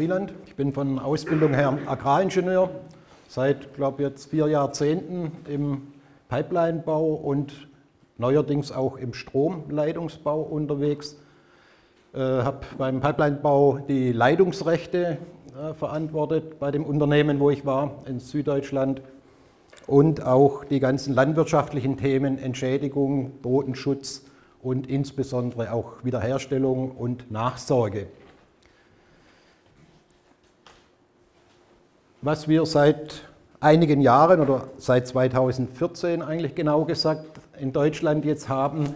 Wieland, ich bin von Ausbildung her Agraringenieur, seit, glaube jetzt vier Jahrzehnten im Pipelinebau und neuerdings auch im Stromleitungsbau unterwegs. Äh, habe beim Pipelinebau die Leitungsrechte äh, verantwortet bei dem Unternehmen, wo ich war, in Süddeutschland und auch die ganzen landwirtschaftlichen Themen, Entschädigung, Bodenschutz und insbesondere auch Wiederherstellung und Nachsorge. Was wir seit einigen Jahren oder seit 2014 eigentlich genau gesagt in Deutschland jetzt haben,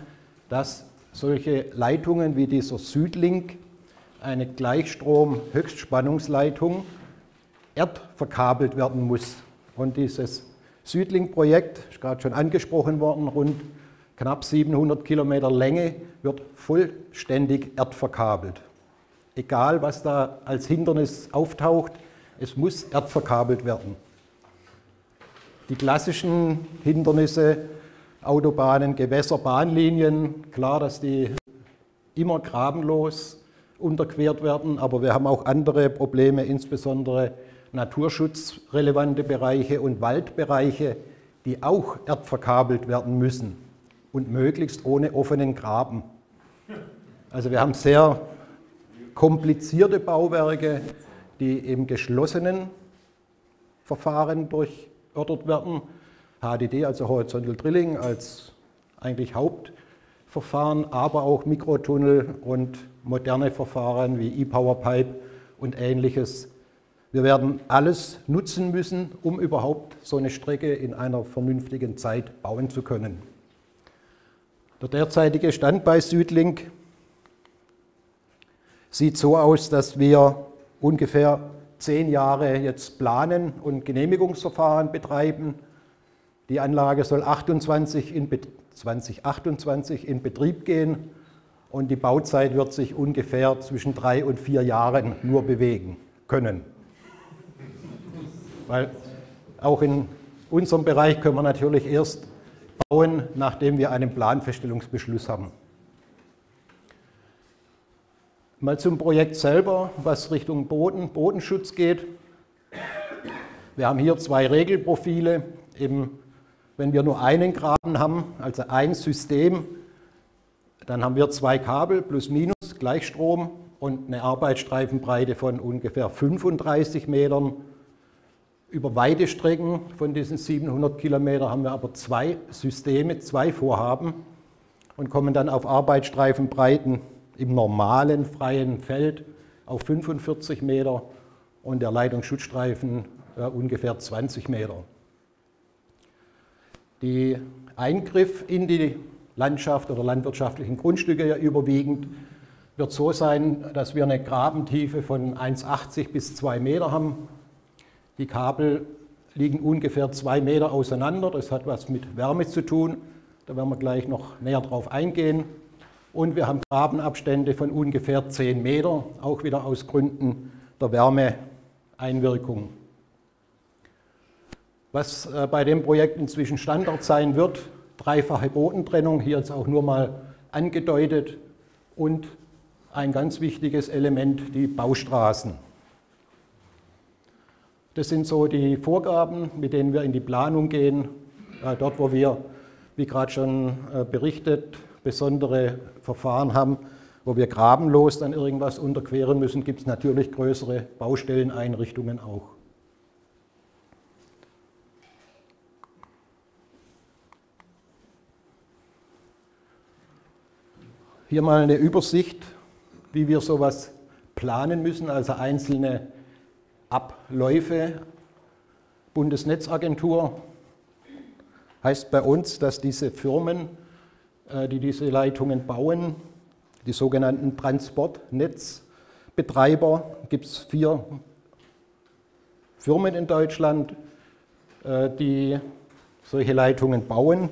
dass solche Leitungen wie dieser Südlink, eine Gleichstrom-Höchstspannungsleitung, erdverkabelt werden muss. Und dieses Südlink-Projekt, ist gerade schon angesprochen worden, rund knapp 700 Kilometer Länge, wird vollständig erdverkabelt. Egal, was da als Hindernis auftaucht, es muss erdverkabelt werden. Die klassischen Hindernisse, Autobahnen, Gewässer, Bahnlinien, klar, dass die immer grabenlos unterquert werden, aber wir haben auch andere Probleme, insbesondere naturschutzrelevante Bereiche und Waldbereiche, die auch erdverkabelt werden müssen und möglichst ohne offenen Graben. Also wir haben sehr komplizierte Bauwerke, die im geschlossenen Verfahren durchordert werden. HDD, also Horizontal Drilling, als eigentlich Hauptverfahren, aber auch Mikrotunnel und moderne Verfahren wie E-Power Pipe und ähnliches. Wir werden alles nutzen müssen, um überhaupt so eine Strecke in einer vernünftigen Zeit bauen zu können. Der derzeitige Stand bei Südlink sieht so aus, dass wir ungefähr zehn Jahre jetzt planen und Genehmigungsverfahren betreiben. Die Anlage soll 28 in 2028 in Betrieb gehen und die Bauzeit wird sich ungefähr zwischen drei und vier Jahren nur bewegen können. Weil auch in unserem Bereich können wir natürlich erst bauen, nachdem wir einen Planfeststellungsbeschluss haben. Mal zum Projekt selber, was Richtung Boden, Bodenschutz geht. Wir haben hier zwei Regelprofile. Eben, wenn wir nur einen Graben haben, also ein System, dann haben wir zwei Kabel plus minus Gleichstrom und eine Arbeitsstreifenbreite von ungefähr 35 Metern. Über weite Strecken von diesen 700 Kilometern haben wir aber zwei Systeme, zwei Vorhaben und kommen dann auf Arbeitsstreifenbreiten im normalen freien Feld auf 45 Meter und der Leitungsschutzstreifen äh, ungefähr 20 Meter. Die Eingriff in die Landschaft oder landwirtschaftlichen Grundstücke ja überwiegend wird so sein, dass wir eine Grabentiefe von 1,80 bis 2 Meter haben. Die Kabel liegen ungefähr 2 Meter auseinander. Das hat was mit Wärme zu tun. Da werden wir gleich noch näher drauf eingehen. Und wir haben Grabenabstände von ungefähr 10 Meter, auch wieder aus Gründen der Wärmeeinwirkung. Was äh, bei dem Projekt inzwischen Standard sein wird, dreifache Bodentrennung, hier jetzt auch nur mal angedeutet, und ein ganz wichtiges Element, die Baustraßen. Das sind so die Vorgaben, mit denen wir in die Planung gehen, äh, dort wo wir, wie gerade schon äh, berichtet, besondere Verfahren haben, wo wir grabenlos dann irgendwas unterqueren müssen, gibt es natürlich größere Baustelleneinrichtungen auch. Hier mal eine Übersicht, wie wir sowas planen müssen, also einzelne Abläufe. Bundesnetzagentur heißt bei uns, dass diese Firmen die diese Leitungen bauen, die sogenannten Transportnetzbetreiber. Gibt es vier Firmen in Deutschland, äh, die solche Leitungen bauen.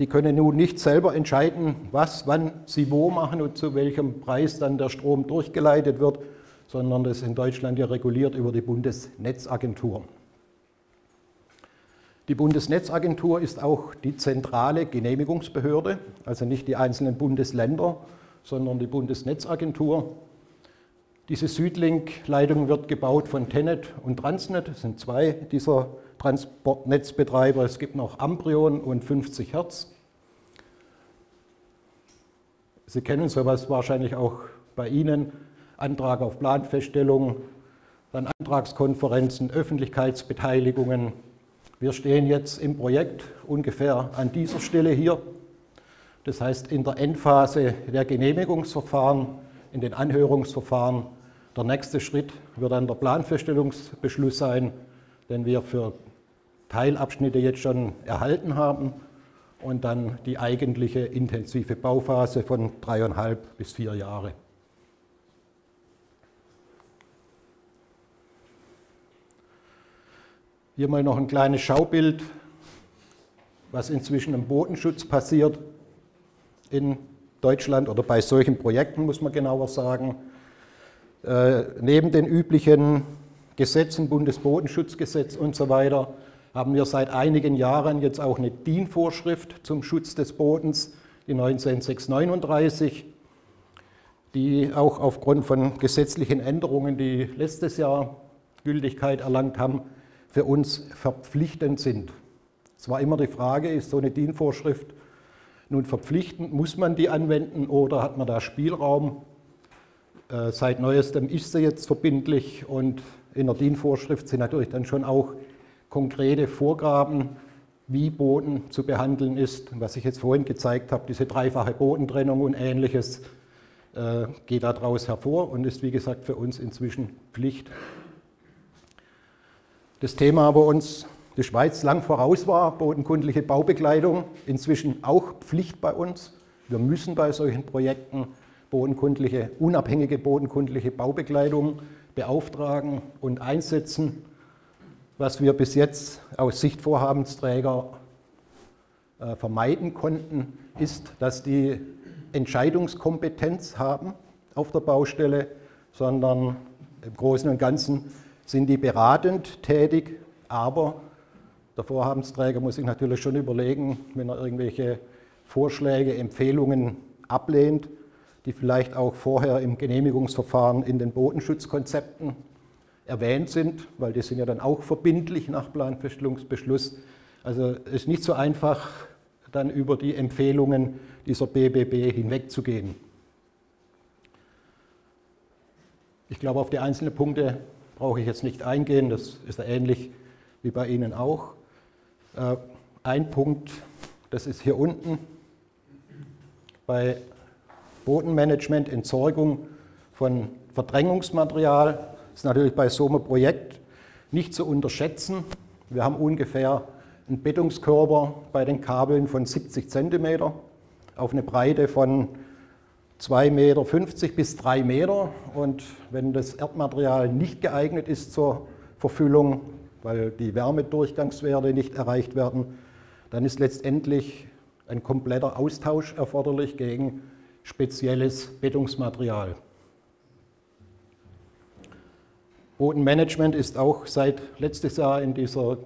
Die können nun nicht selber entscheiden, was, wann sie wo machen und zu welchem Preis dann der Strom durchgeleitet wird, sondern das ist in Deutschland ja reguliert über die Bundesnetzagentur. Die Bundesnetzagentur ist auch die zentrale Genehmigungsbehörde, also nicht die einzelnen Bundesländer, sondern die Bundesnetzagentur. Diese Südlink-Leitung wird gebaut von Tenet und Transnet. Das sind zwei dieser Transportnetzbetreiber. Es gibt noch Amprion und 50 Hertz. Sie kennen sowas wahrscheinlich auch bei Ihnen. Antrag auf Planfeststellung, dann Antragskonferenzen, Öffentlichkeitsbeteiligungen. Wir stehen jetzt im Projekt ungefähr an dieser Stelle hier. Das heißt, in der Endphase der Genehmigungsverfahren, in den Anhörungsverfahren. Der nächste Schritt wird dann der Planfeststellungsbeschluss sein, den wir für Teilabschnitte jetzt schon erhalten haben und dann die eigentliche intensive Bauphase von dreieinhalb bis vier Jahre. Hier mal noch ein kleines Schaubild, was inzwischen im Bodenschutz passiert in Deutschland oder bei solchen Projekten, muss man genauer sagen. Äh, neben den üblichen Gesetzen, Bundesbodenschutzgesetz und so weiter, haben wir seit einigen Jahren jetzt auch eine DIN-Vorschrift zum Schutz des Bodens, die 19639, die auch aufgrund von gesetzlichen Änderungen, die letztes Jahr Gültigkeit erlangt haben, für uns verpflichtend sind. Es war immer die Frage, ist so eine DIN-Vorschrift nun verpflichtend, muss man die anwenden oder hat man da Spielraum? Äh, seit neuestem ist sie jetzt verbindlich und in der DIN-Vorschrift sind natürlich dann schon auch konkrete Vorgaben, wie Boden zu behandeln ist. was ich jetzt vorhin gezeigt habe, diese dreifache Bodentrennung und ähnliches, äh, geht daraus hervor und ist wie gesagt für uns inzwischen Pflicht. Das Thema, wo uns die Schweiz lang voraus war, bodenkundliche Baubekleidung, inzwischen auch Pflicht bei uns. Wir müssen bei solchen Projekten bodenkundliche, unabhängige bodenkundliche Baubekleidung beauftragen und einsetzen. Was wir bis jetzt aus Sicht Vorhabensträger äh, vermeiden konnten, ist, dass die Entscheidungskompetenz haben auf der Baustelle, sondern im Großen und Ganzen sind die beratend tätig, aber der Vorhabensträger muss sich natürlich schon überlegen, wenn er irgendwelche Vorschläge, Empfehlungen ablehnt, die vielleicht auch vorher im Genehmigungsverfahren in den Bodenschutzkonzepten erwähnt sind, weil die sind ja dann auch verbindlich nach Planfeststellungsbeschluss. Also es ist nicht so einfach, dann über die Empfehlungen dieser BBB hinwegzugehen. Ich glaube, auf die einzelnen Punkte brauche ich jetzt nicht eingehen, das ist ähnlich wie bei Ihnen auch. Äh, ein Punkt, das ist hier unten bei Bodenmanagement, Entsorgung von Verdrängungsmaterial. Das ist natürlich bei so einem Projekt nicht zu unterschätzen. Wir haben ungefähr einen Bettungskörper bei den Kabeln von 70 cm auf eine Breite von 2,50 Meter bis 3 Meter. Und wenn das Erdmaterial nicht geeignet ist zur Verfüllung, weil die Wärmedurchgangswerte nicht erreicht werden, dann ist letztendlich ein kompletter Austausch erforderlich gegen spezielles Bettungsmaterial. Bodenmanagement ist auch seit letztes Jahr in dieser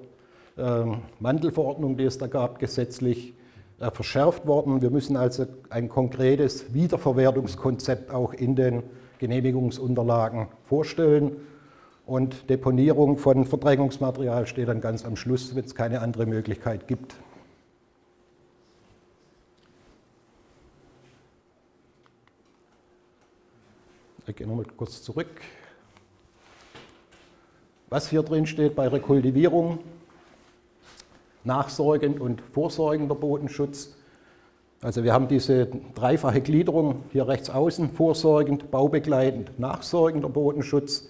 äh, Mantelverordnung, die es da gab, gesetzlich verschärft worden. Wir müssen also ein konkretes Wiederverwertungskonzept auch in den Genehmigungsunterlagen vorstellen. Und Deponierung von Verdrängungsmaterial steht dann ganz am Schluss, wenn es keine andere Möglichkeit gibt. Ich gehe nochmal kurz zurück. Was hier drin steht bei Rekultivierung, nachsorgend und vorsorgender Bodenschutz. Also wir haben diese dreifache Gliederung hier rechts außen, vorsorgend, baubegleitend, nachsorgender Bodenschutz.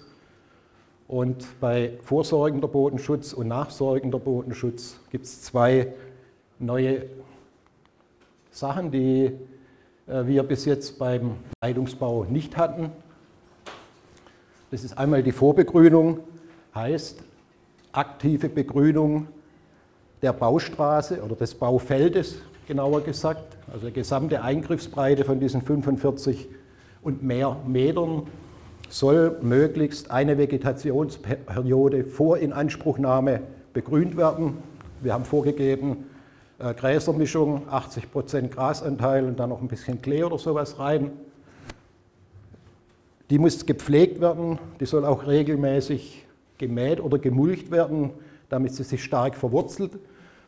Und bei vorsorgender Bodenschutz und nachsorgender Bodenschutz gibt es zwei neue Sachen, die äh, wir bis jetzt beim Leitungsbau nicht hatten. Das ist einmal die Vorbegrünung, heißt aktive Begrünung der Baustraße oder des Baufeldes, genauer gesagt, also die gesamte Eingriffsbreite von diesen 45 und mehr Metern soll möglichst eine Vegetationsperiode vor Inanspruchnahme begrünt werden. Wir haben vorgegeben, äh, Gräsermischung, 80% Grasanteil und dann noch ein bisschen Klee oder sowas rein. Die muss gepflegt werden, die soll auch regelmäßig gemäht oder gemulcht werden, damit sie sich stark verwurzelt.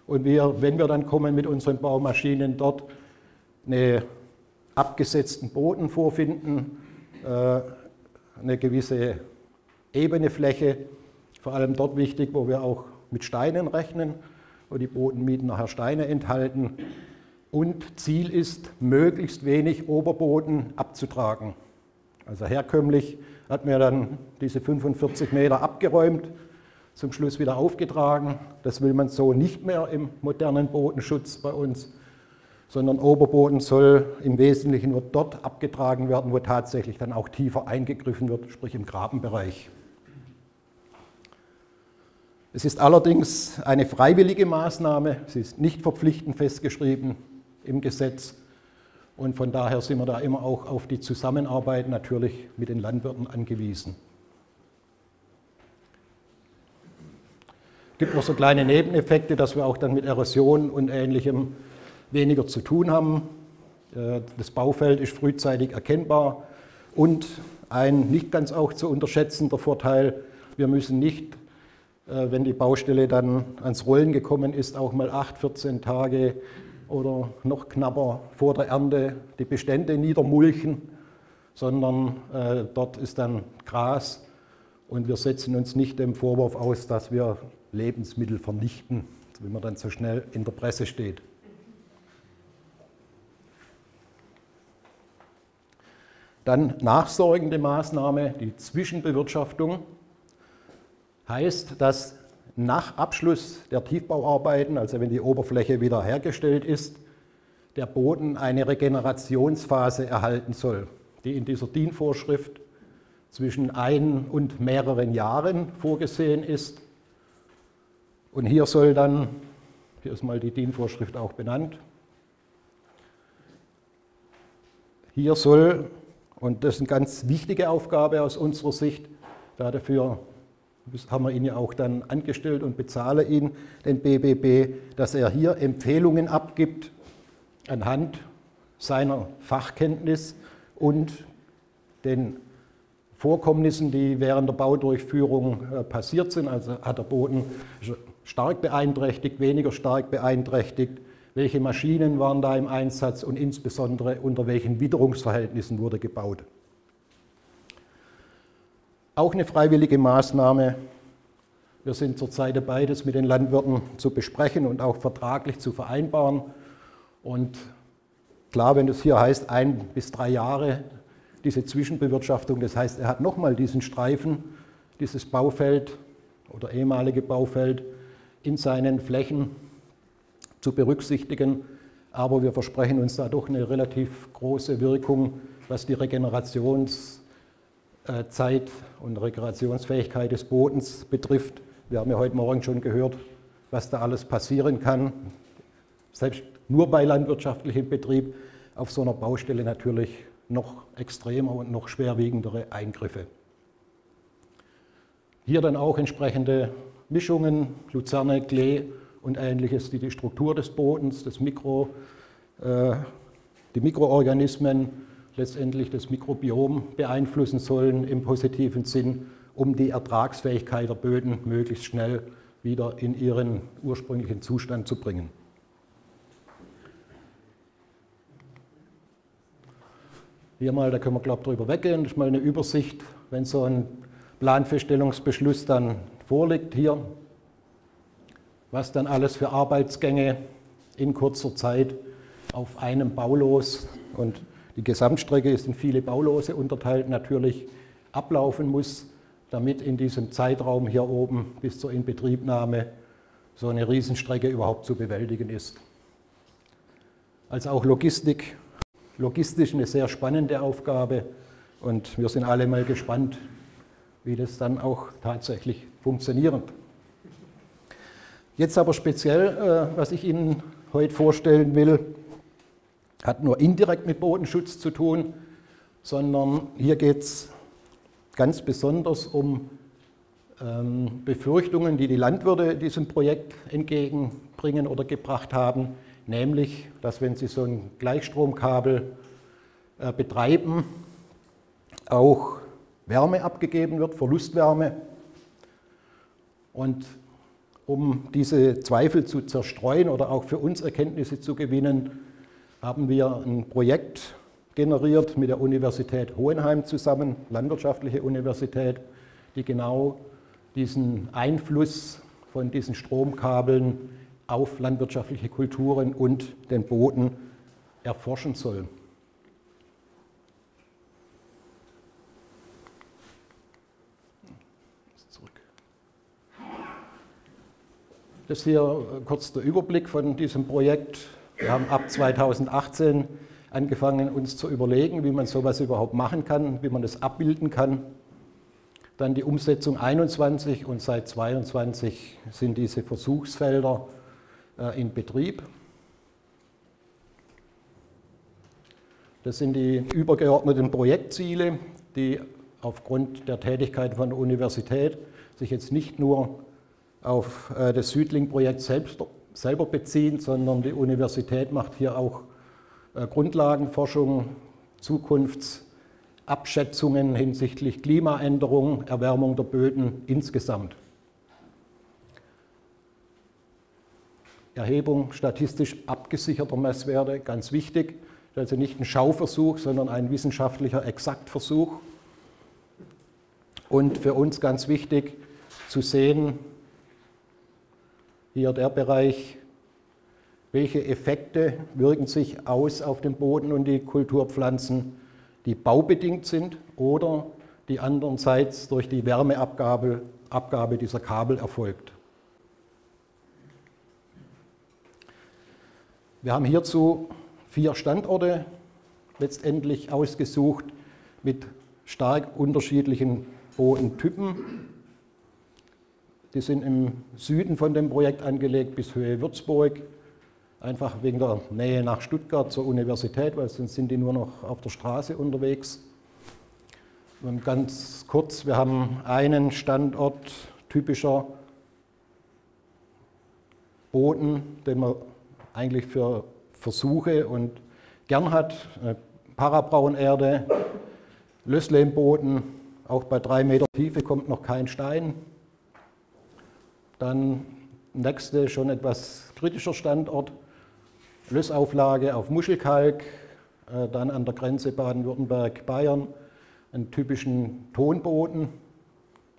Und wir, wenn wir dann kommen mit unseren Baumaschinen dort einen abgesetzten Boden vorfinden, äh, eine gewisse ebene Fläche, vor allem dort wichtig, wo wir auch mit Steinen rechnen, wo die Bodenmieten nachher Steine enthalten. Und Ziel ist, möglichst wenig Oberboden abzutragen. Also herkömmlich hat man dann diese 45 Meter abgeräumt, zum Schluss wieder aufgetragen. Das will man so nicht mehr im modernen Bodenschutz bei uns, sondern Oberboden soll im Wesentlichen nur dort abgetragen werden, wo tatsächlich dann auch tiefer eingegriffen wird, sprich im Grabenbereich. Es ist allerdings eine freiwillige Maßnahme, sie ist nicht verpflichtend festgeschrieben im Gesetz und von daher sind wir da immer auch auf die Zusammenarbeit natürlich mit den Landwirten angewiesen. Gibt noch so kleine Nebeneffekte, dass wir auch dann mit Erosion und Ähnlichem weniger zu tun haben. Äh, das Baufeld ist frühzeitig erkennbar und ein nicht ganz auch zu unterschätzender Vorteil, wir müssen nicht, äh, wenn die Baustelle dann ans Rollen gekommen ist, auch mal 8, 14 Tage oder noch knapper vor der Ernte die Bestände niedermulchen, sondern äh, dort ist dann Gras und wir setzen uns nicht dem Vorwurf aus, dass wir Lebensmittel vernichten, wenn man dann so schnell in der Presse steht. Dann nachsorgende Maßnahme, die Zwischenbewirtschaftung, heißt, dass nach Abschluss der Tiefbauarbeiten, also wenn die Oberfläche wieder hergestellt ist, der Boden eine Regenerationsphase erhalten soll, die in dieser DIN-Vorschrift zwischen ein und mehreren Jahren vorgesehen ist. Und hier soll dann, hier ist mal die DIN-Vorschrift auch benannt, hier soll, und das ist eine ganz wichtige Aufgabe aus unserer Sicht, dafür haben wir ihn ja auch dann angestellt und bezahle ihn, den BBB, dass er hier Empfehlungen abgibt anhand seiner Fachkenntnis und den Vorkommnissen, die während der Baudurchführung äh, passiert sind. Also hat der Boden stark beeinträchtigt, weniger stark beeinträchtigt, welche Maschinen waren da im Einsatz und insbesondere unter welchen Witterungsverhältnissen wurde gebaut. Auch eine freiwillige Maßnahme. Wir sind zurzeit dabei, das mit den Landwirten zu besprechen und auch vertraglich zu vereinbaren. Und klar, wenn es hier heißt, ein bis drei Jahre, diese Zwischenbewirtschaftung, das heißt, er hat nochmal diesen Streifen, dieses Baufeld oder ehemalige Baufeld in seinen Flächen zu berücksichtigen. Aber wir versprechen uns da doch eine relativ große Wirkung, was die Regenerations- äh, Zeit und Rekreationsfähigkeit des Bodens betrifft. Wir haben ja heute Morgen schon gehört, was da alles passieren kann. Selbst nur bei landwirtschaftlichem Betrieb auf so einer Baustelle natürlich noch extremer und noch schwerwiegendere Eingriffe. Hier dann auch entsprechende Mischungen, Luzerne, Klee und ähnliches, die die Struktur des Bodens, das Mikro, äh, die Mikroorganismen letztendlich das Mikrobiom beeinflussen sollen im positiven Sinn, um die Ertragsfähigkeit der Böden möglichst schnell wieder in ihren ursprünglichen Zustand zu bringen. Hier mal, da können wir glaube ich drüber weggehen, das ist mal eine Übersicht, wenn so ein Planfeststellungsbeschluss dann vorliegt hier, was dann alles für Arbeitsgänge in kurzer Zeit auf einem Baulos und die Gesamtstrecke ist in viele Baulose unterteilt, natürlich ablaufen muss, damit in diesem Zeitraum hier oben bis zur Inbetriebnahme so eine Riesenstrecke überhaupt zu bewältigen ist. Also auch Logistik, logistisch eine sehr spannende Aufgabe und wir sind alle mal gespannt, wie das dann auch tatsächlich funktioniert. Jetzt aber speziell, äh, was ich Ihnen heute vorstellen will, hat nur indirekt mit Bodenschutz zu tun, sondern hier geht es ganz besonders um ähm, Befürchtungen, die die Landwirte diesem Projekt entgegenbringen oder gebracht haben, nämlich, dass wenn sie so ein Gleichstromkabel äh, betreiben, auch Wärme abgegeben wird, Verlustwärme. Und um diese Zweifel zu zerstreuen oder auch für uns Erkenntnisse zu gewinnen, haben wir ein Projekt generiert mit der Universität Hohenheim zusammen, landwirtschaftliche Universität, die genau diesen Einfluss von diesen Stromkabeln auf landwirtschaftliche Kulturen und den Boden erforschen soll. Das ist hier kurz der Überblick von diesem Projekt. Wir haben ab 2018 angefangen, uns zu überlegen, wie man sowas überhaupt machen kann, wie man das abbilden kann. Dann die Umsetzung 21 und seit 22 sind diese Versuchsfelder äh, in Betrieb. Das sind die übergeordneten Projektziele, die aufgrund der Tätigkeit von der Universität sich jetzt nicht nur auf äh, das Südling-Projekt selber beziehen, sondern die Universität macht hier auch äh, Grundlagenforschung, Zukunftsabschätzungen hinsichtlich Klimaänderung, Erwärmung der Böden insgesamt. Erhebung statistisch abgesicherter Messwerte, ganz wichtig. Also nicht ein Schauversuch, sondern ein wissenschaftlicher Exaktversuch. Und für uns ganz wichtig zu sehen, hier der Bereich welche Effekte wirken sich aus auf den Boden und die Kulturpflanzen, die baubedingt sind oder die andererseits durch die Wärmeabgabe Abgabe dieser Kabel erfolgt. Wir haben hierzu vier Standorte letztendlich ausgesucht mit stark unterschiedlichen Bodentypen. Die sind im Süden von dem Projekt angelegt bis Höhe Würzburg, einfach wegen der Nähe nach Stuttgart zur Universität, weil sonst sind die nur noch auf der Straße unterwegs. Und ganz kurz, wir haben einen Standort typischer Boden, den man eigentlich für Versuche und gern hat. Parabraunerde, Lösslehmboden, auch bei drei Meter Tiefe kommt noch kein Stein. Dann nächste schon etwas kritischer Standort, Lössauflage auf Muschelkalk, äh, dann an der Grenze Baden-Württemberg-Bayern einen typischen Tonboden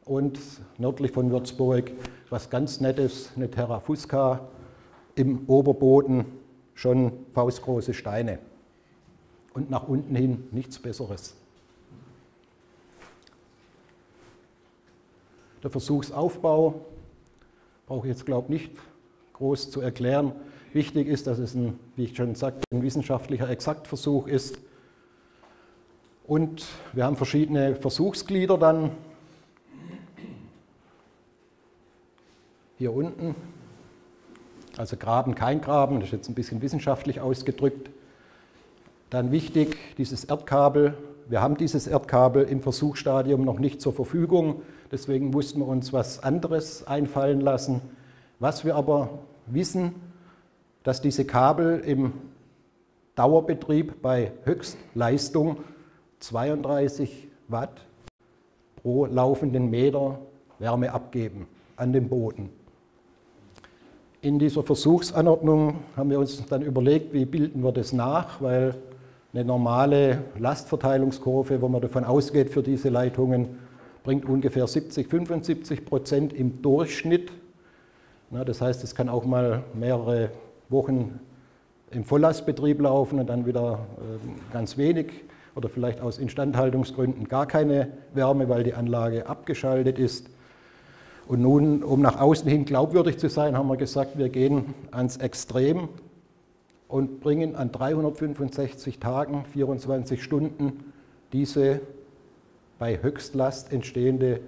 und nördlich von Würzburg was ganz Nettes, eine Terra Fusca im Oberboden, schon faustgroße Steine und nach unten hin nichts Besseres. Der Versuchsaufbau brauche ich jetzt, glaube ich, nicht groß zu erklären. Wichtig ist, dass es, ein, wie ich schon sagte, ein wissenschaftlicher Exaktversuch ist. Und wir haben verschiedene Versuchsglieder dann. Hier unten. Also Graben, kein Graben, das ist jetzt ein bisschen wissenschaftlich ausgedrückt. Dann wichtig, dieses Erdkabel. Wir haben dieses Erdkabel im Versuchsstadium noch nicht zur Verfügung, deswegen mussten wir uns was anderes einfallen lassen. Was wir aber wissen, dass diese Kabel im Dauerbetrieb bei Höchstleistung 32 Watt pro laufenden Meter Wärme abgeben an den Boden. In dieser Versuchsanordnung haben wir uns dann überlegt, wie bilden wir das nach, weil eine normale Lastverteilungskurve, wo man davon ausgeht für diese Leitungen, bringt ungefähr 70, 75 Prozent im Durchschnitt. das heißt, es kann auch mal mehrere Wochen im Volllastbetrieb laufen und dann wieder äh, ganz wenig oder vielleicht aus Instandhaltungsgründen gar keine Wärme, weil die Anlage abgeschaltet ist. Und nun, um nach außen hin glaubwürdig zu sein, haben wir gesagt, wir gehen ans Extrem und bringen an 365 Tagen, 24 Stunden diese bei Höchstlast entstehende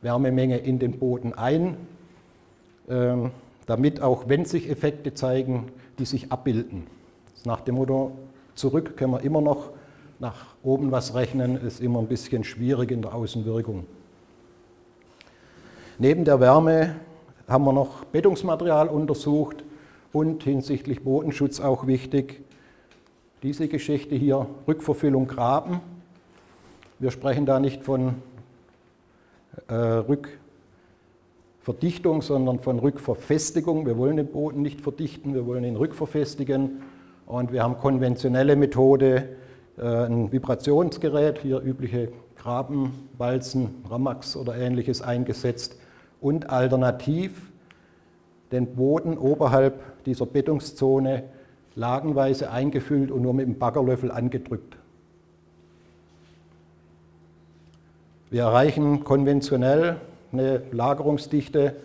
Wärmemenge in den Boden ein. Ähm, damit auch wenn sich Effekte zeigen, die sich abbilden. Nach dem Motto, zurück können wir immer noch, nach oben was rechnen, ist immer ein bisschen schwierig in der Außenwirkung. Neben der Wärme haben wir noch Bettungsmaterial untersucht und hinsichtlich Bodenschutz auch wichtig, diese Geschichte hier, Rückverfüllung Graben. Wir sprechen da nicht von äh, Rückverdichtung, sondern von Rückverfestigung. Wir wollen den Boden nicht verdichten, wir wollen ihn rückverfestigen. Und wir haben konventionelle Methode, äh, ein Vibrationsgerät, hier übliche Grabenwalzen, Ramax oder ähnliches eingesetzt und alternativ den Boden oberhalb dieser Bettungszone lagenweise eingefüllt und nur mit dem Baggerlöffel angedrückt. Wir erreichen konventionell eine Lagerungsdichte,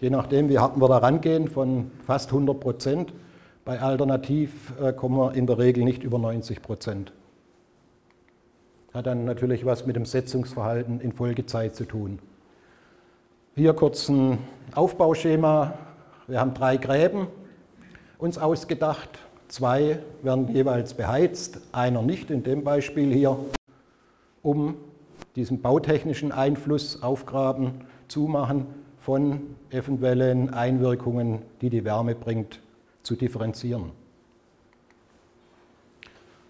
je nachdem, wie hart wir da rangehen, von fast 100 Prozent. Bei Alternativ äh, kommen wir in der Regel nicht über 90 Prozent. Hat dann natürlich was mit dem Setzungsverhalten in Folgezeit zu tun. Hier kurz ein Aufbauschema. Wir haben drei Gräben uns ausgedacht. Zwei werden jeweils beheizt, einer nicht, in dem Beispiel hier, um diesen bautechnischen Einfluss aufgraben, zumachen von eventuellen Einwirkungen, die die Wärme bringt, zu differenzieren.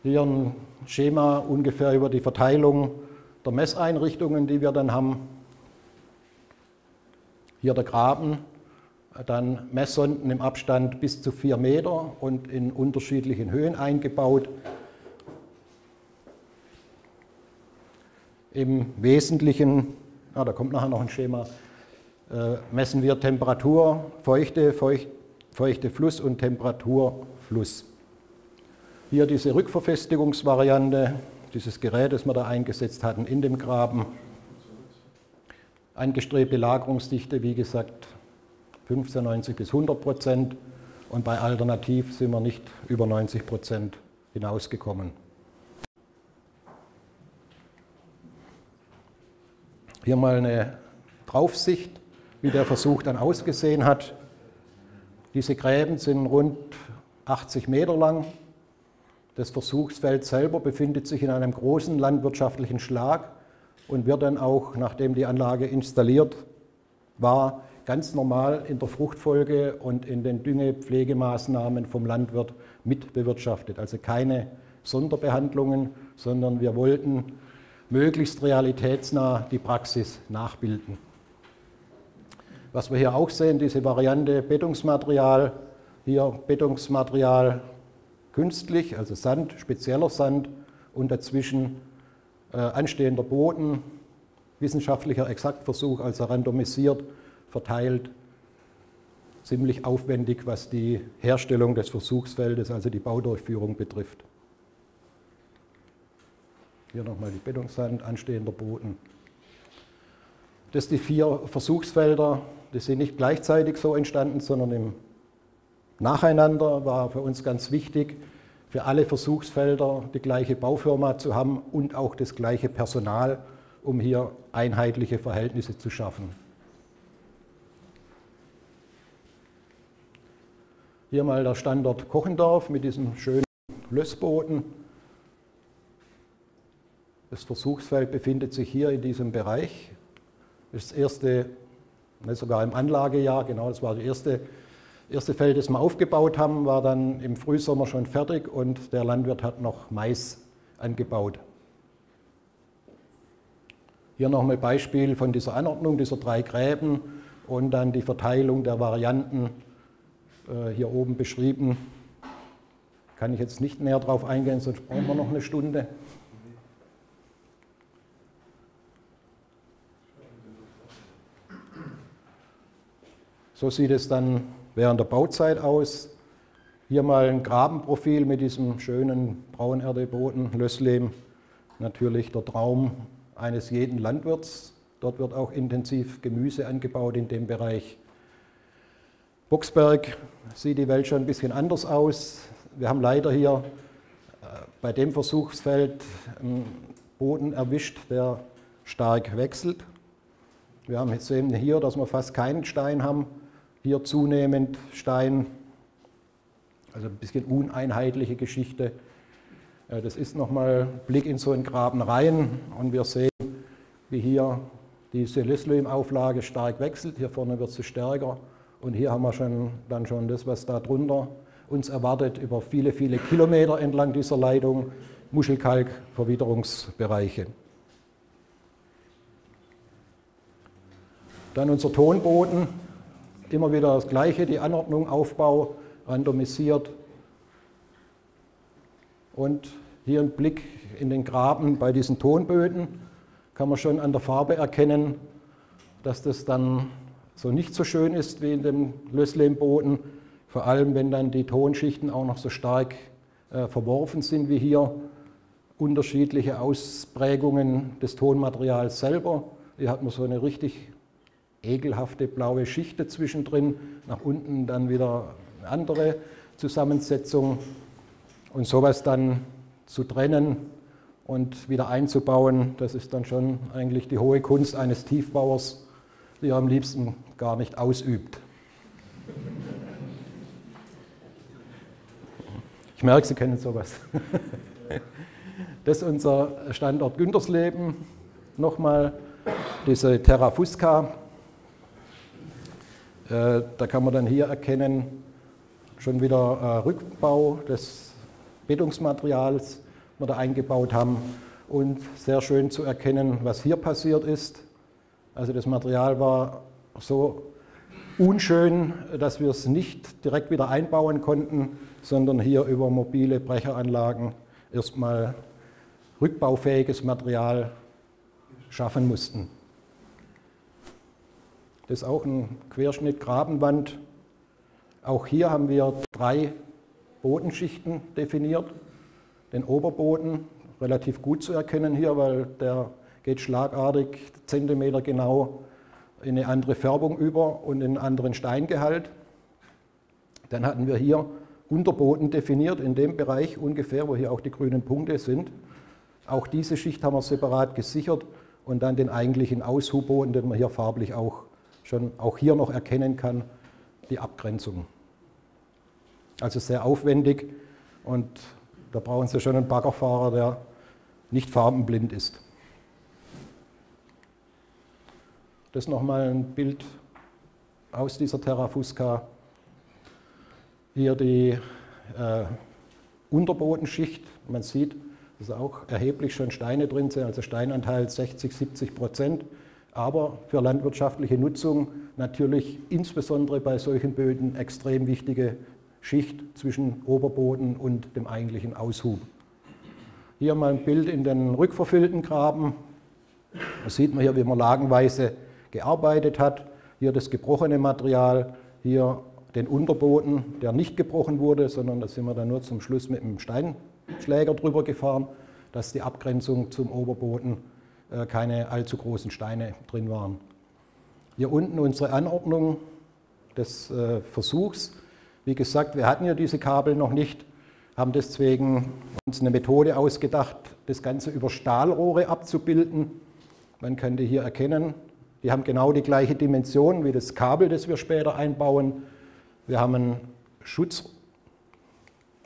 Hier ein Schema ungefähr über die Verteilung der Messeinrichtungen, die wir dann haben. Hier der Graben, dann Messsonden im Abstand bis zu vier Meter und in unterschiedlichen Höhen eingebaut. Im Wesentlichen, ah, da kommt nachher noch ein Schema, äh, messen wir Temperatur, Feuchte, Feucht, Feuchte Fluss und Temperaturfluss. Hier diese Rückverfestigungsvariante, dieses Gerät, das wir da eingesetzt hatten in dem Graben. Angestrebte Lagerungsdichte, wie gesagt, 15, 90 bis 100 Prozent. Und bei Alternativ sind wir nicht über 90 Prozent hinausgekommen. Hier mal eine Draufsicht, wie der Versuch dann ausgesehen hat. Diese Gräben sind rund 80 Meter lang, das Versuchsfeld selber befindet sich in einem großen landwirtschaftlichen Schlag und wird dann auch, nachdem die Anlage installiert war, ganz normal in der Fruchtfolge und in den Düngepflegemaßnahmen vom Landwirt mitbewirtschaftet. Also keine Sonderbehandlungen, sondern wir wollten möglichst realitätsnah die Praxis nachbilden. Was wir hier auch sehen, diese Variante Bettungsmaterial, hier Bettungsmaterial künstlich, also Sand, spezieller Sand und dazwischen anstehender Boden, wissenschaftlicher Exaktversuch, also randomisiert, verteilt, ziemlich aufwendig, was die Herstellung des Versuchsfeldes, also die Baudurchführung betrifft. Hier nochmal die Bettungssand, anstehender Boden. Das sind die vier Versuchsfelder, die sind nicht gleichzeitig so entstanden, sondern im Nacheinander war für uns ganz wichtig, für alle Versuchsfelder die gleiche Baufirma zu haben und auch das gleiche Personal, um hier einheitliche Verhältnisse zu schaffen. Hier mal der Standort Kochendorf mit diesem schönen Lössboden. Das Versuchsfeld befindet sich hier in diesem Bereich. Das erste, sogar im Anlagejahr, genau, das war die erste erste Feld, das wir aufgebaut haben, war dann im Frühsommer schon fertig und der Landwirt hat noch Mais angebaut. Hier nochmal Beispiel von dieser Anordnung dieser drei Gräben und dann die Verteilung der Varianten äh, hier oben beschrieben. Kann ich jetzt nicht näher drauf eingehen, sonst brauchen wir noch eine Stunde. So sieht es dann während der Bauzeit aus. Hier mal ein Grabenprofil mit diesem schönen Braunerdeboden, Lösslehm. Natürlich der Traum eines jeden Landwirts. Dort wird auch intensiv Gemüse angebaut in dem Bereich. Boxberg sieht die Welt schon ein bisschen anders aus. Wir haben leider hier äh, bei dem Versuchsfeld einen Boden erwischt, der stark wechselt. Wir haben jetzt sehen hier, dass wir fast keinen Stein haben. Hier zunehmend Stein, also ein bisschen uneinheitliche Geschichte. Äh, das ist nochmal Blick in so einen Graben rein und wir sehen, wie hier die Silislym-Auflage stark wechselt. Hier vorne wird sie stärker und hier haben wir schon, dann schon das, was da drunter uns erwartet, über viele, viele Kilometer entlang dieser Leitung, Muschelkalk-Verwitterungsbereiche. Dann unser Tonboden, immer wieder das gleiche, die Anordnung, Aufbau, randomisiert. Und hier ein Blick in den Graben bei diesen Tonböden kann man schon an der Farbe erkennen, dass das dann so nicht so schön ist wie in dem Lösslehmboden. Vor allem, wenn dann die Tonschichten auch noch so stark äh, verworfen sind wie hier. Unterschiedliche Ausprägungen des Tonmaterials selber. Hier hat man so eine richtig ekelhafte blaue Schicht zwischendrin. Nach unten dann wieder eine andere Zusammensetzung. Und sowas dann zu trennen und wieder einzubauen, das ist dann schon eigentlich die hohe Kunst eines Tiefbauers, die er am liebsten gar nicht ausübt. Ich merke, Sie kennen sowas. Das ist unser Standort Güntersleben. Nochmal diese Terra Fusca. Äh, da kann man dann hier erkennen, schon wieder äh, Rückbau des Bettungsmaterials, wir da eingebaut haben. Und sehr schön zu erkennen, was hier passiert ist. Also das Material war so unschön, dass wir es nicht direkt wieder einbauen konnten, sondern hier über mobile Brecheranlagen erstmal rückbaufähiges Material schaffen mussten. Das ist auch ein Querschnitt Grabenwand. Auch hier haben wir drei Bodenschichten definiert. Den Oberboden, relativ gut zu erkennen hier, weil der geht schlagartig Zentimeter genau in eine andere Färbung über und in einen anderen Steingehalt. Dann hatten wir hier Unterboden definiert, in dem Bereich ungefähr, wo hier auch die grünen Punkte sind. Auch diese Schicht haben wir separat gesichert und dann den eigentlichen Aushubboden, den man hier farblich auch schon auch hier noch erkennen kann, die Abgrenzung. Also sehr aufwendig und da brauchen Sie schon einen Baggerfahrer, der nicht farbenblind ist. Das nochmal ein Bild aus dieser Terra Fusca. Hier die äh, Unterbodenschicht. Man sieht, dass auch erheblich schon Steine drin sind, also Steinanteil 60, 70 Prozent. Aber für landwirtschaftliche Nutzung natürlich insbesondere bei solchen Böden extrem wichtige Schicht zwischen Oberboden und dem eigentlichen Aushub. Hier mal ein Bild in den rückverfüllten Graben. Da sieht man hier, wie man lagenweise gearbeitet hat. Hier das gebrochene Material, hier den Unterboden, der nicht gebrochen wurde, sondern da sind wir dann nur zum Schluss mit einem Steinschläger drüber gefahren, dass die Abgrenzung zum Oberboden keine allzu großen Steine drin waren. Hier unten unsere Anordnung des äh, Versuchs. Wie gesagt, wir hatten ja diese Kabel noch nicht, haben deswegen uns eine Methode ausgedacht, das Ganze über Stahlrohre abzubilden. Man könnte hier erkennen, die haben genau die gleiche Dimension wie das Kabel, das wir später einbauen. Wir haben ein, Schutz,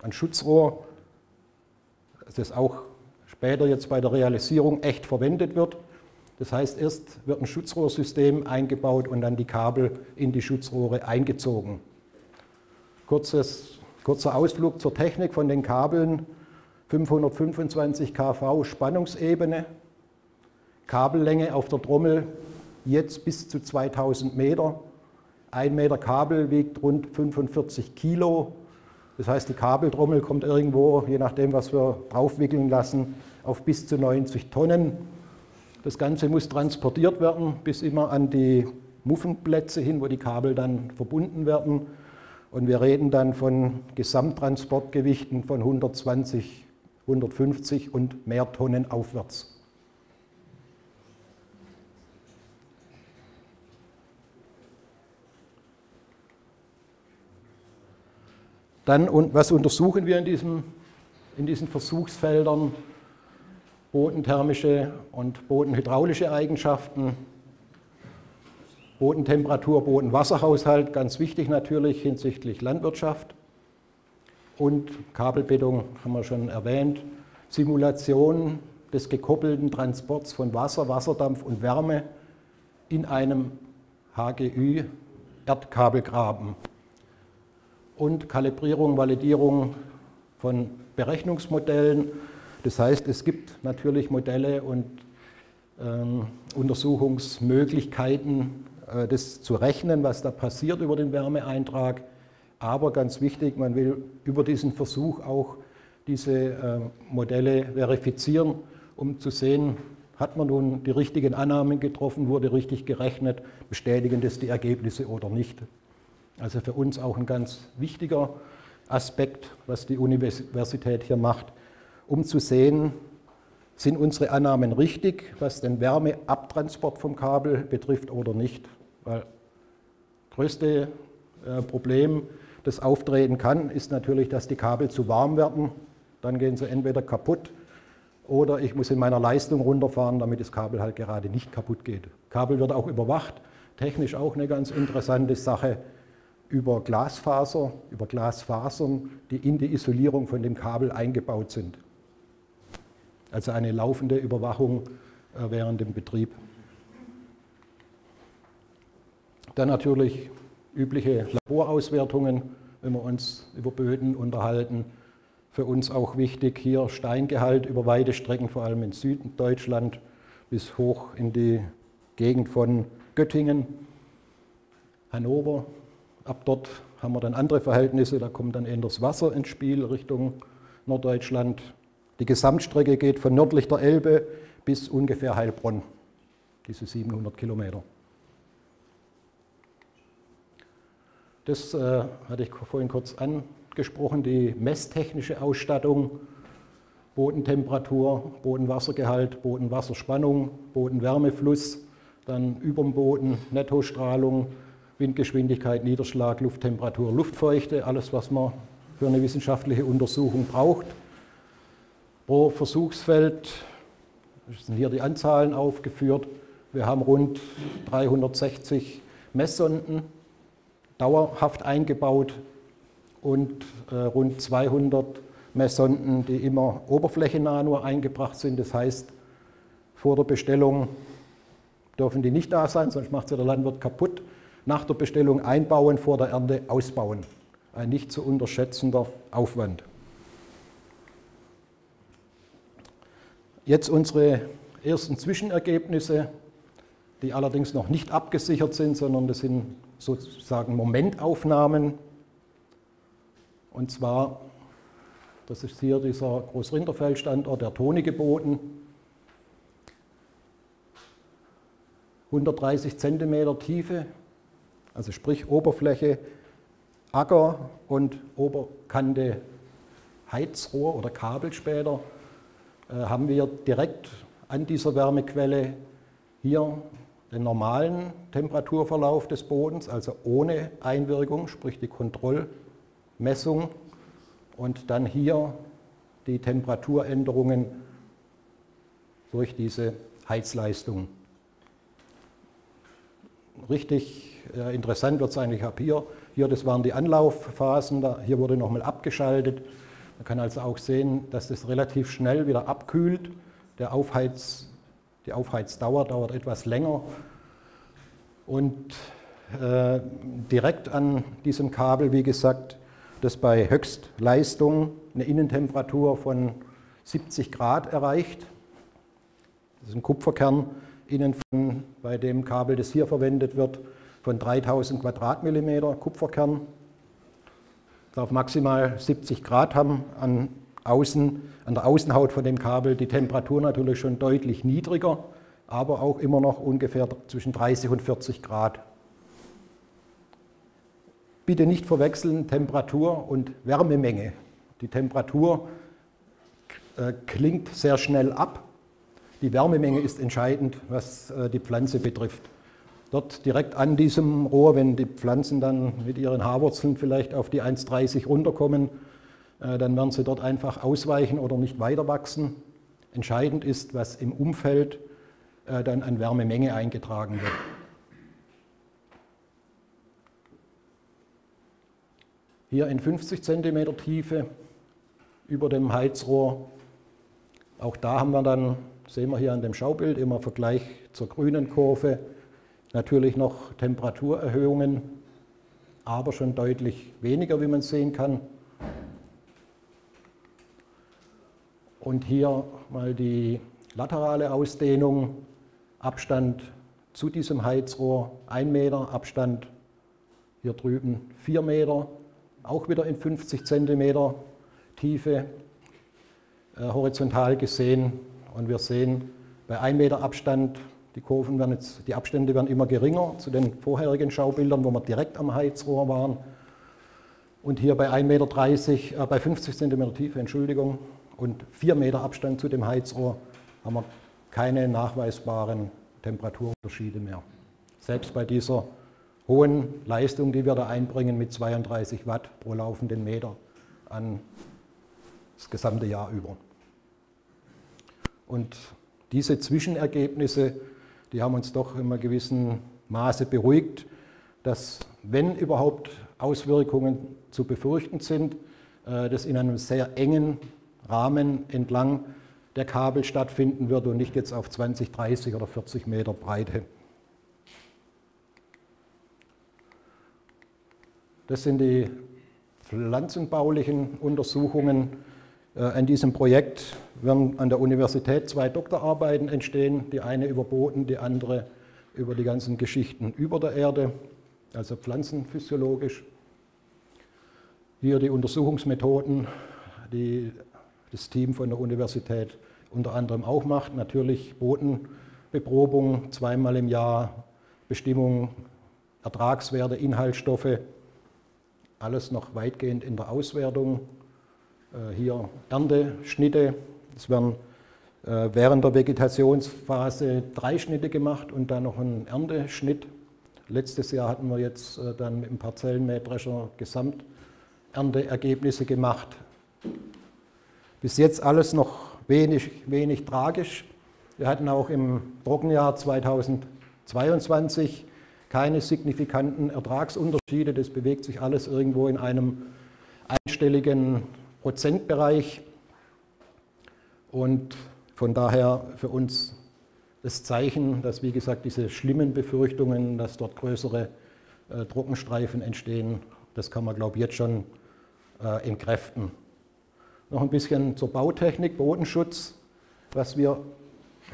ein Schutzrohr, das auch später jetzt bei der Realisierung echt verwendet wird. Das heißt, erst wird ein Schutzrohrsystem eingebaut und dann die Kabel in die Schutzrohre eingezogen. Kurzes, kurzer Ausflug zur Technik von den Kabeln. 525 kV Spannungsebene, Kabellänge auf der Trommel jetzt bis zu 2000 Meter. Ein Meter Kabel wiegt rund 45 Kilo. Das heißt, die Kabeltrommel kommt irgendwo, je nachdem, was wir draufwickeln lassen, auf bis zu 90 Tonnen. Das Ganze muss transportiert werden, bis immer an die Muffenplätze hin, wo die Kabel dann verbunden werden. Und wir reden dann von Gesamttransportgewichten von 120, 150 und mehr Tonnen aufwärts. Dann, was untersuchen wir in, diesem, in diesen Versuchsfeldern? Bodenthermische und bodenhydraulische Eigenschaften, Bodentemperatur, Bodenwasserhaushalt, ganz wichtig natürlich hinsichtlich Landwirtschaft. Und Kabelbettung haben wir schon erwähnt, Simulation des gekoppelten Transports von Wasser, Wasserdampf und Wärme in einem HGÜ-Erdkabelgraben und Kalibrierung, Validierung von Berechnungsmodellen. Das heißt, es gibt natürlich Modelle und ähm, Untersuchungsmöglichkeiten, äh, das zu rechnen, was da passiert über den Wärmeeintrag. Aber ganz wichtig, man will über diesen Versuch auch diese äh, Modelle verifizieren, um zu sehen, hat man nun die richtigen Annahmen getroffen, wurde richtig gerechnet, bestätigen das die Ergebnisse oder nicht. Also für uns auch ein ganz wichtiger Aspekt, was die Universität hier macht, um zu sehen, sind unsere Annahmen richtig, was den Wärmeabtransport vom Kabel betrifft oder nicht. Weil das größte äh, Problem, das auftreten kann, ist natürlich, dass die Kabel zu warm werden. Dann gehen sie entweder kaputt oder ich muss in meiner Leistung runterfahren, damit das Kabel halt gerade nicht kaputt geht. Kabel wird auch überwacht, technisch auch eine ganz interessante Sache über Glasfaser, über Glasfasern, die in die Isolierung von dem Kabel eingebaut sind. Also eine laufende Überwachung äh, während dem Betrieb. Dann natürlich übliche Laborauswertungen, wenn wir uns über Böden unterhalten. Für uns auch wichtig hier Steingehalt über weite Strecken, vor allem in Süddeutschland bis hoch in die Gegend von Göttingen, Hannover. Ab dort haben wir dann andere Verhältnisse, da kommt dann eher das Wasser ins Spiel Richtung Norddeutschland. Die Gesamtstrecke geht von nördlich der Elbe bis ungefähr Heilbronn, diese 700 Kilometer. Das äh, hatte ich vorhin kurz angesprochen, die messtechnische Ausstattung, Bodentemperatur, Bodenwassergehalt, Bodenwasserspannung, Bodenwärmefluss, dann über dem Boden Nettostrahlung, Windgeschwindigkeit, Niederschlag, Lufttemperatur, Luftfeuchte, alles, was man für eine wissenschaftliche Untersuchung braucht. Pro Versuchsfeld sind hier die Anzahlen aufgeführt. Wir haben rund 360 Messsonden dauerhaft eingebaut und äh, rund 200 Messsonden, die immer oberflächennah nur eingebracht sind. Das heißt, vor der Bestellung dürfen die nicht da sein, sonst macht sie der Landwirt kaputt. Nach der Bestellung einbauen, vor der Ernte ausbauen. Ein nicht zu unterschätzender Aufwand. Jetzt unsere ersten Zwischenergebnisse, die allerdings noch nicht abgesichert sind, sondern das sind sozusagen Momentaufnahmen. Und zwar, das ist hier dieser Großrinderfeldstandort, der tonige Boden. 130 cm Tiefe, also sprich Oberfläche Acker und Oberkante Heizrohr oder Kabel später, äh, haben wir direkt an dieser Wärmequelle hier den normalen Temperaturverlauf des Bodens, also ohne Einwirkung, sprich die Kontrollmessung und dann hier die Temperaturänderungen durch diese Heizleistung. Richtig interessant wird es eigentlich ab hier. Hier, das waren die Anlaufphasen, da, hier wurde nochmal abgeschaltet. Man kann also auch sehen, dass das relativ schnell wieder abkühlt. Der Aufheiz die Aufheizdauer dauert etwas länger. Und äh, direkt an diesem Kabel, wie gesagt, das bei Höchstleistung eine Innentemperatur von 70 Grad erreicht. Das ist ein Kupferkern innen von, bei dem Kabel, das hier verwendet wird, von 3000 Quadratmillimeter Kupferkern. Darf maximal 70 Grad haben an außen, an der Außenhaut von dem Kabel die Temperatur natürlich schon deutlich niedriger, aber auch immer noch ungefähr zwischen 30 und 40 Grad. Bitte nicht verwechseln Temperatur und Wärmemenge. Die Temperatur äh, klingt sehr schnell ab. Die Wärmemenge ist entscheidend, was äh, die Pflanze betrifft. Dort direkt an diesem Rohr, wenn die Pflanzen dann mit ihren Haarwurzeln vielleicht auf die 1,30 runterkommen, äh, dann werden sie dort einfach ausweichen oder nicht weiter wachsen. Entscheidend ist, was im Umfeld äh, dann an Wärmemenge eingetragen wird. Hier in 50 cm Tiefe über dem Heizrohr. Auch da haben wir dann, sehen wir hier an dem Schaubild, immer Vergleich zur grünen Kurve, natürlich noch Temperaturerhöhungen, aber schon deutlich weniger, wie man sehen kann. Und hier mal die laterale Ausdehnung, Abstand zu diesem Heizrohr 1 Meter Abstand, hier drüben 4 Meter, auch wieder in 50 Zentimeter Tiefe äh, horizontal gesehen. Und wir sehen bei 1 Meter Abstand, die Kurven werden jetzt, die Abstände werden immer geringer zu den vorherigen Schaubildern, wo wir direkt am Heizrohr waren. Und hier bei 1,30 Meter, äh, bei 50 cm Tiefe, Entschuldigung, und 4 Meter Abstand zu dem Heizrohr haben wir keine nachweisbaren Temperaturunterschiede mehr. Selbst bei dieser hohen Leistung, die wir da einbringen mit 32 Watt pro laufenden Meter an das gesamte Jahr über. Und diese Zwischenergebnisse, die haben uns doch in einem gewissen Maße beruhigt, dass wenn überhaupt Auswirkungen zu befürchten sind, äh, das in einem sehr engen Rahmen entlang der Kabel stattfinden wird und nicht jetzt auf 20, 30 oder 40 Meter Breite. Das sind die pflanzenbaulichen Untersuchungen. Äh, an diesem Projekt werden an der Universität zwei Doktorarbeiten entstehen, die eine über Boden, die andere über die ganzen Geschichten über der Erde, also pflanzenphysiologisch. Hier die Untersuchungsmethoden, die das Team von der Universität unter anderem auch macht. Natürlich Bodenbeprobung zweimal im Jahr, Bestimmung Ertragswerte, Inhaltsstoffe, alles noch weitgehend in der Auswertung. Äh, hier Ernteschnitte, es werden äh, während der Vegetationsphase drei Schnitte gemacht und dann noch ein Ernteschnitt. Letztes Jahr hatten wir jetzt äh, dann mit dem Parzellenmähdrescher gesamt Ernteergebnisse gemacht. Bis jetzt alles noch wenig, wenig tragisch. Wir hatten auch im Trockenjahr 2022 keine signifikanten Ertragsunterschiede. Das bewegt sich alles irgendwo in einem einstelligen Prozentbereich. Und von daher für uns das Zeichen, dass, wie gesagt, diese schlimmen Befürchtungen, dass dort größere äh, Trockenstreifen entstehen, das kann man, glaube ich, jetzt schon äh, entkräften. Noch ein bisschen zur Bautechnik, Bodenschutz, was wir,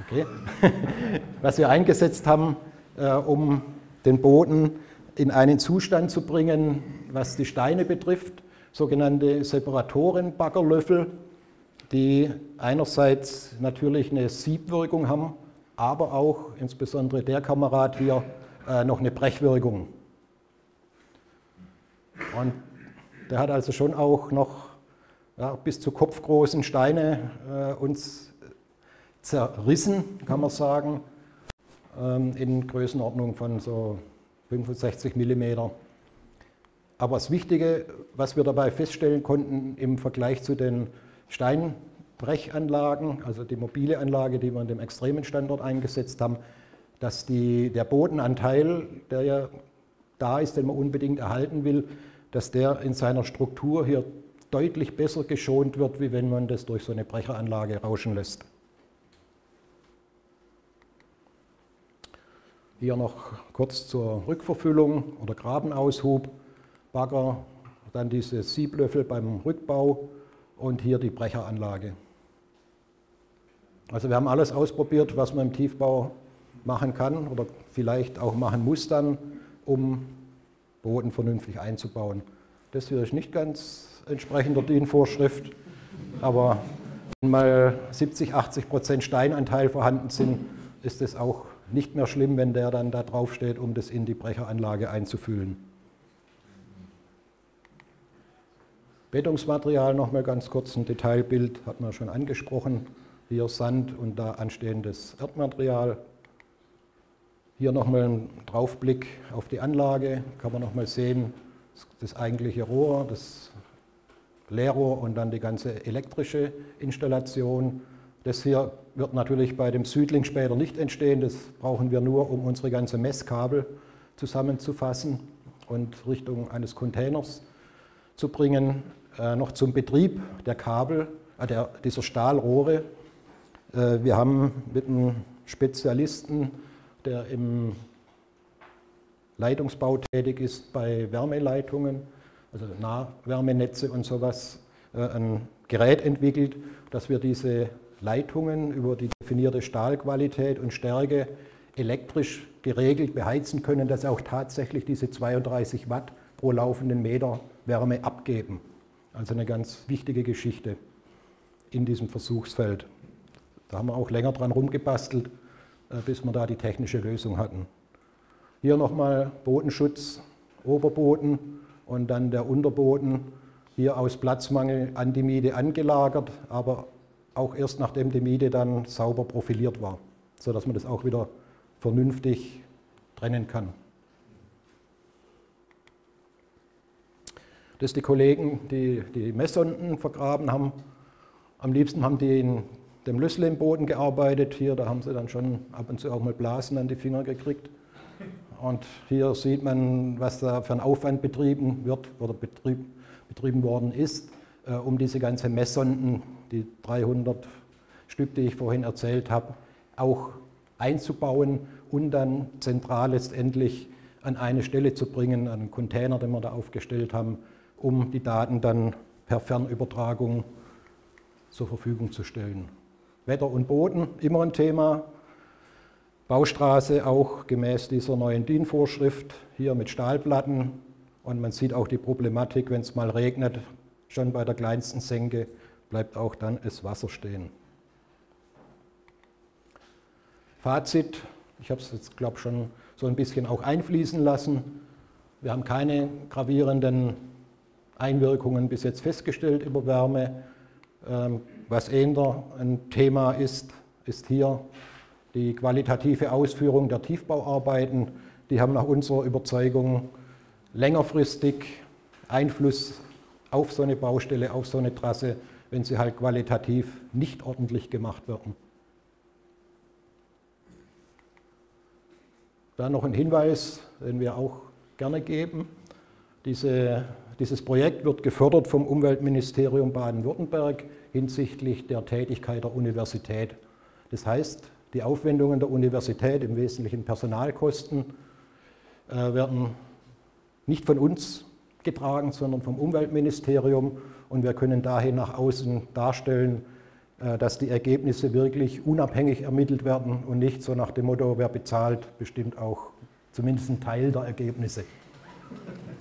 okay, was wir eingesetzt haben, äh, um den Boden in einen Zustand zu bringen, was die Steine betrifft, sogenannte Separatoren, Baggerlöffel, die einerseits natürlich eine Siebwirkung haben, aber auch insbesondere der Kamerad hier äh, noch eine Brechwirkung. Und der hat also schon auch noch ja, bis zu kopfgroßen Steine äh, uns zerrissen, kann man sagen, ähm, in Größenordnung von so 65 mm. Aber das Wichtige, was wir dabei feststellen konnten im Vergleich zu den Steinbrechanlagen, also die mobile Anlage, die wir in dem extremen Standort eingesetzt haben, dass die, der Bodenanteil, der ja da ist, den man unbedingt erhalten will, dass der in seiner Struktur hier deutlich besser geschont wird, wie wenn man das durch so eine Brecheranlage rauschen lässt. Hier noch kurz zur Rückverfüllung oder Grabenaushub, Bagger, dann diese Sieblöffel beim Rückbau und hier die Brecheranlage. Also wir haben alles ausprobiert, was man im Tiefbau machen kann oder vielleicht auch machen muss dann, um Boden vernünftig einzubauen. Das hier ist nicht ganz entsprechend der DIN-Vorschrift, aber wenn mal 70, 80 Prozent Steinanteil vorhanden sind, ist es auch nicht mehr schlimm, wenn der dann da drauf steht, um das in die Brecheranlage einzufüllen. Bettungsmaterial nochmal ganz kurz ein Detailbild, hat man schon angesprochen. Hier Sand und da anstehendes Erdmaterial. Hier nochmal ein Draufblick auf die Anlage, kann man nochmal sehen, das eigentliche Rohr, das Leerrohr und dann die ganze elektrische Installation. Das hier wird natürlich bei dem Südling später nicht entstehen, das brauchen wir nur, um unsere ganze Messkabel zusammenzufassen und Richtung eines Containers zu bringen. Äh, noch zum Betrieb der Kabel, äh, der, dieser Stahlrohre. Äh, wir haben mit einem Spezialisten der im Leitungsbau tätig ist bei Wärmeleitungen, also Nahwärmenetze und sowas, ein Gerät entwickelt, dass wir diese Leitungen über die definierte Stahlqualität und Stärke elektrisch geregelt beheizen können, dass auch tatsächlich diese 32 Watt pro laufenden Meter Wärme abgeben. Also eine ganz wichtige Geschichte in diesem Versuchsfeld. Da haben wir auch länger dran rumgebastelt, äh, bis wir da die technische Lösung hatten. Hier nochmal Bodenschutz, Oberboden und dann der Unterboden, hier aus Platzmangel an die Miete angelagert, aber auch erst nachdem die Miete dann sauber profiliert war, sodass man das auch wieder vernünftig trennen kann. Dass die Kollegen, die die Messsonden vergraben haben, am liebsten haben die in dem Lüssel im Boden gearbeitet. Hier, da haben sie dann schon ab und zu auch mal Blasen an die Finger gekriegt. Und hier sieht man, was da für ein Aufwand betrieben wird oder betrieb, betrieben worden ist, äh, um diese ganzen Messsonden, die 300 Stück, die ich vorhin erzählt habe, auch einzubauen und dann zentral letztendlich an eine Stelle zu bringen, einen Container, den wir da aufgestellt haben, um die Daten dann per Fernübertragung zur Verfügung zu stellen. Wetter und Boden, immer ein Thema. Baustraße auch gemäß dieser neuen DIN-Vorschrift, hier mit Stahlplatten. Und man sieht auch die Problematik, wenn es mal regnet, schon bei der kleinsten Senke bleibt auch dann das Wasser stehen. Fazit, ich habe es jetzt, glaube ich, schon so ein bisschen auch einfließen lassen. Wir haben keine gravierenden Einwirkungen bis jetzt festgestellt über Wärme. Ähm, was eher ein Thema ist, ist hier die qualitative Ausführung der Tiefbauarbeiten. Die haben nach unserer Überzeugung längerfristig Einfluss auf so eine Baustelle, auf so eine Trasse, wenn sie halt qualitativ nicht ordentlich gemacht werden. Da noch ein Hinweis, den wir auch gerne geben. Diese dieses Projekt wird gefördert vom Umweltministerium Baden-Württemberg hinsichtlich der Tätigkeit der Universität. Das heißt, die Aufwendungen der Universität, im Wesentlichen Personalkosten, äh, werden nicht von uns getragen, sondern vom Umweltministerium. Und wir können daher nach außen darstellen, äh, dass die Ergebnisse wirklich unabhängig ermittelt werden und nicht so nach dem Motto, wer bezahlt, bestimmt auch zumindest ein Teil der Ergebnisse.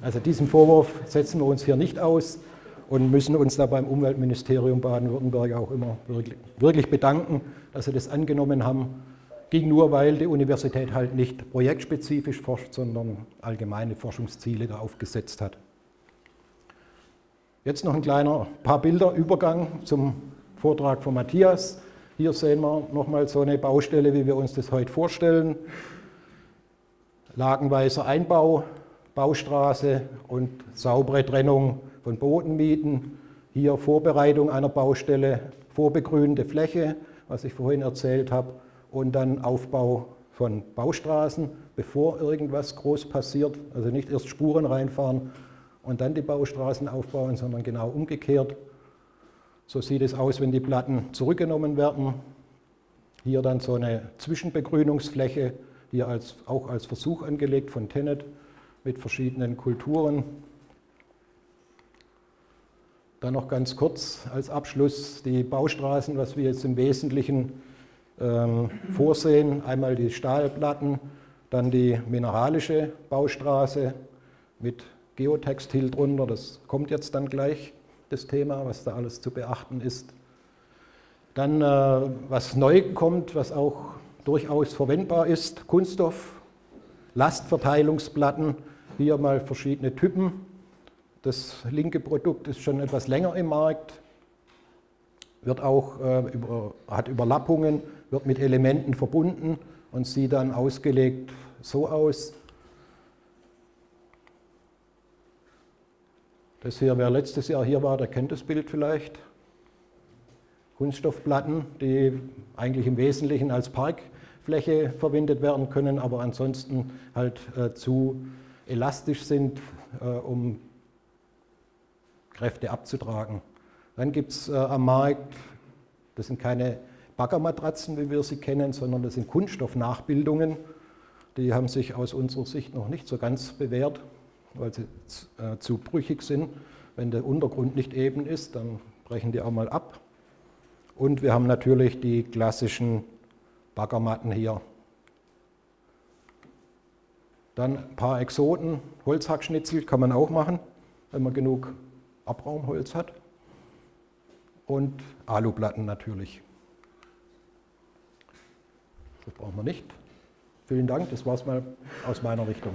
Also diesem Vorwurf setzen wir uns hier nicht aus und müssen uns da beim Umweltministerium Baden-Württemberg auch immer wirklich, bedanken, dass sie das angenommen haben. Ging nur, weil die Universität halt nicht projektspezifisch forscht, sondern allgemeine Forschungsziele da aufgesetzt hat. Jetzt noch ein kleiner paar Bilder Übergang zum Vortrag von Matthias. Hier sehen wir nochmal so eine Baustelle, wie wir uns das heute vorstellen. Lagenweiser Einbau, Baustraße und saubere Trennung von Bodenmieten. Hier Vorbereitung einer Baustelle, vorbegrünende Fläche, was ich vorhin erzählt habe, und dann Aufbau von Baustraßen, bevor irgendwas groß passiert. Also nicht erst Spuren reinfahren und dann die Baustraßen aufbauen, sondern genau umgekehrt. So sieht es aus, wenn die Platten zurückgenommen werden. Hier dann so eine Zwischenbegrünungsfläche, hier als, auch als Versuch angelegt von Tenet mit verschiedenen Kulturen. Dann noch ganz kurz als Abschluss die Baustraßen, was wir jetzt im Wesentlichen ähm, vorsehen. Einmal die Stahlplatten, dann die mineralische Baustraße mit Geotextil drunter. Das kommt jetzt dann gleich, das Thema, was da alles zu beachten ist. Dann, äh, was neu kommt, was auch durchaus verwendbar ist, Kunststoff, Lastverteilungsplatten hier mal verschiedene Typen. Das linke Produkt ist schon etwas länger im Markt, wird auch, äh, über, hat Überlappungen, wird mit Elementen verbunden und sieht dann ausgelegt so aus. Das hier, wer letztes Jahr hier war, der kennt das Bild vielleicht. Kunststoffplatten, die eigentlich im Wesentlichen als Parkfläche verwendet werden können, aber ansonsten halt äh, zu elastisch sind, äh, um Kräfte abzutragen. Dann gibt es äh, am Markt, das sind keine Baggermatratzen, wie wir sie kennen, sondern das sind Kunststoffnachbildungen. Die haben sich aus unserer Sicht noch nicht so ganz bewährt, weil sie äh, zu brüchig sind. Wenn der Untergrund nicht eben ist, dann brechen die auch mal ab. Und wir haben natürlich die klassischen Baggermatten hier Dann ein paar Exoten, Holzhackschnitzel kann man auch machen, wenn man genug Abraumholz hat. Und Aluplatten natürlich. Das brauchen wir nicht. Vielen Dank, das war es mal aus meiner Richtung.